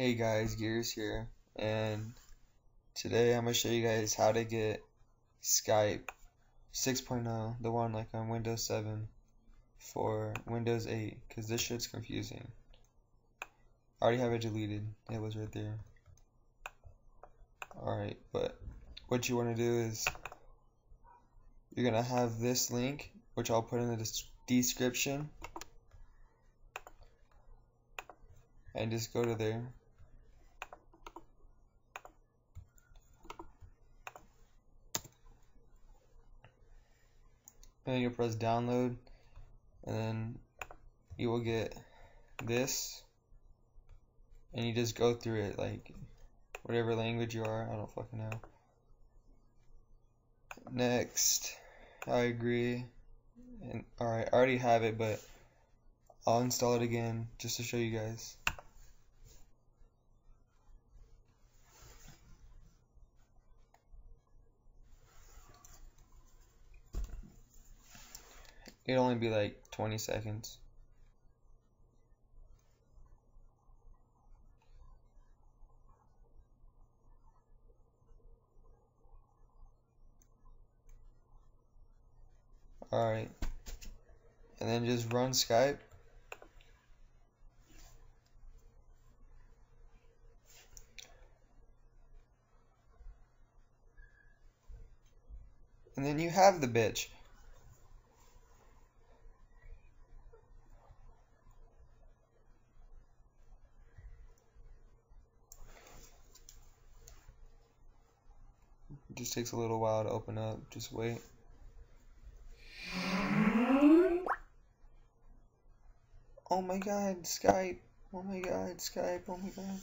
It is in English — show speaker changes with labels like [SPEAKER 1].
[SPEAKER 1] Hey guys, Gears here, and today I'm going to show you guys how to get Skype 6.0, the one like on Windows 7 for Windows 8, because this shit's confusing. I already have it deleted, it was right there. Alright, but what you want to do is, you're going to have this link, which I'll put in the description, and just go to there then you press download and then you will get this and you just go through it like whatever language you are I don't fucking know. Next I agree and alright I already have it but I'll install it again just to show you guys It'd only be like 20 seconds. Alright. And then just run Skype. And then you have the bitch. It just takes a little while to open up. Just wait. Oh my god, Skype. Oh my god, Skype. Oh my god.